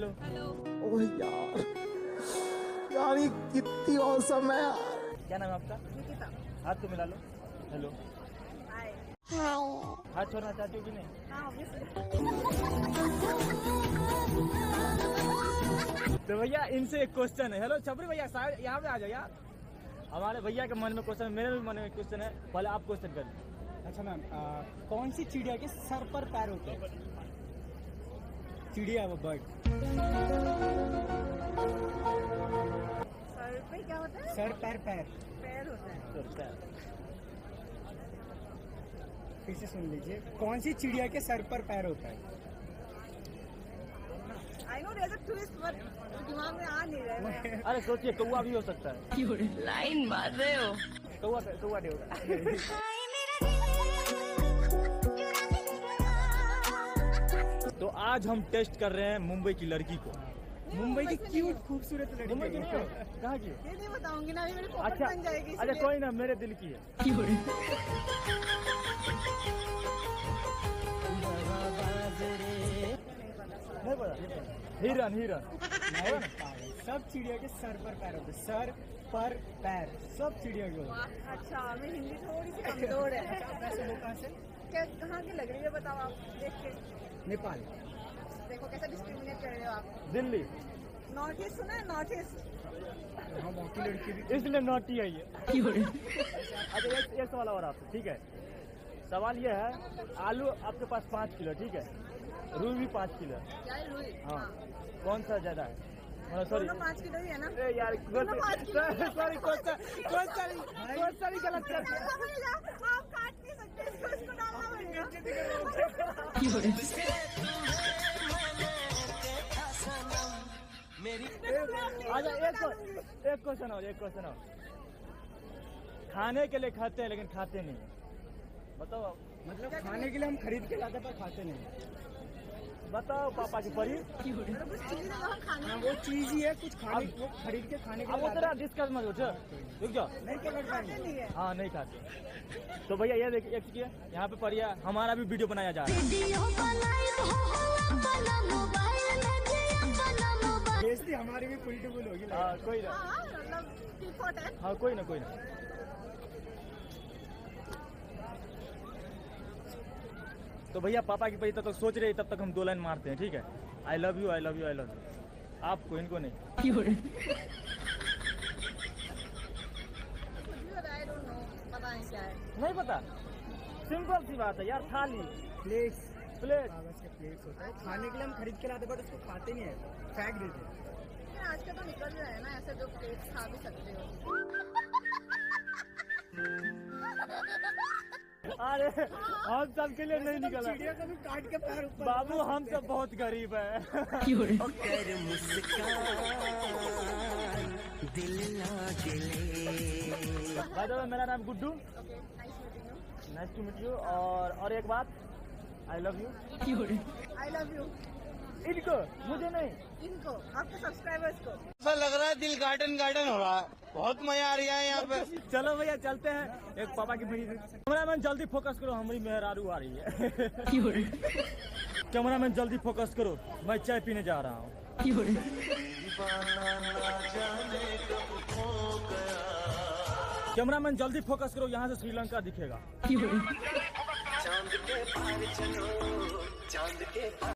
Hello. Hello. ओह यार। यार ये कितनी औसम है क्या नाम है आपका? निकिता। हाथ तो मिला लो। हेलो। हाय हाथ छोड़ना चाहती हो कि नहीं? हाँ तो भैया इनसे एक क्वेश्चन है। हेलो छपरी भैया साहब यहाँ पे आ जाओ यार। हमारे भैया के मन में क्वेश्चन है मेरे भी मन में क्वेश्चन है। पहले आप क्वेश्चन करिए अच्छा मैम कौन सी चिड़िया के सर पर पैर होते हैं? चिड़िया वो बर्ड। सर पे क्या होता है? सर पैर पैर। पैर होता है। फिर से सुन लीजिए कौन सी चिड़िया के सर पर पैर होता है? I know there a twist दिमाग में आ नहीं रहा है अरे सोचिए कौआ भी हो सकता है। लाइन मार रहे हो कौआ कौआ नहीं होगा। तो आज हम टेस्ट कर रहे हैं मुंबई की लड़की को। मुंबई की क्यूट खूबसूरत लड़की मुंबई की कहाँ की ये नहीं बताऊँगी ना मेरी अच्छा बन जाएगी अच्छा कोई ना मेरे दिल की है। हिरन हिरन सब चिड़िया के सर पर पैर होते सर पर पैर सब चिड़िया के अच्छा मैं हिंदी थोड़ी सी कमज़ोर है। हैं। वैसे वो कहाँ से? क्या कहाँ की लग रही है बताओ आप देख के। नेपाल। देखो कैसा डिस्क्रिमिनेट कर रहे हो आप। दिल्ली। नॉर्थ ईस्ट सुना है? North east. हाँ बाकी लड़की भी इसलिए नोटी है अच्छा एक एक सवाल और आपसे ठीक है? सवाल ये है आलू आपके पास पाँच किलो ठीक है? रूई भी पाँच किलो है। क्या है रुई? हाँ। कौन सा ज़्यादा है? सॉरी पाँच किलो ही है ना? यार दोनों पाँच किलो सॉरी कौन सा कौन सा कौन सा भी गलत कर दिया डालना पड़ेगा। आप काट नहीं सकते इसको इसको डालना पड़ेगा। अच्छा एक क्वेश्चन- एक क्वेश्चन और एक क्वेश्चन और खाने के लिए खाते हैं लेकिन खाते नहीं। बताओ मतलब खाने के लिए हम खरीद के लाते पर खाते नहीं। बताओ पापा की परी। है वो चीज़ ही है कुछ खाने वो खरीद के खाने के लिए वो तेरा डिस्कस मत हो रुक जाओ। नहीं खाते पाएँगे हाँ। नहीं खाते। तो भैया ये देखिए एक चीज़ यहाँ पे परिया हमारा भी वीडियो बनाया जा रहा है। हो हमारी भी पुल पुल होगी। हाँ कोई ना। हाँ मतलब हाँ कोई ना कोई ना। तो भैया पापा की तब तक सोच रहे तब तक हम दो लाइन मारते हैं ठीक है? I love you I love you I love you आपको इनको नहीं। आई डोंट नो पता नहीं क्या है नहीं पता। सिंपल सी बात है यार थाली प्लेट्स प्लेट प्लेट्स होता है। खाने के लिए हम खरीद के लाते बट उसको खाते नहीं है। फेंक देते हैं। आज का तो निकल रहा है ना ऐसे जो प्लेट्स खा भी सकते हो। अरे हम सब के लिए नहीं निकला। चिड़िया को भी काट के पैर ऊपर बाबू हम सब बहुत गरीब है। दिल ना मेरा नाम Guddu. Nice nice to meet you और और एक बात I love you I love you इनको मुझे नहीं। इनको आपके सब्सक्राइबर्स को। ऐसा लग रहा है दिल गार्डन गार्डन हो रहा है। बहुत मज़ा आ रहा है यहाँ पे। चलो भैया चलते हैं। एक पापा की मेरी कैमरामैन जल्दी फोकस करो हमारी मेहरारू आ रही है। कैमरामैन जल्दी फोकस करो। मैं चाय पीने जा रहा हूँ। कैमरा मैन जल्दी फोकस करो यहाँ से श्रीलंका दिखेगा। चाँद के पार चलो चाँद के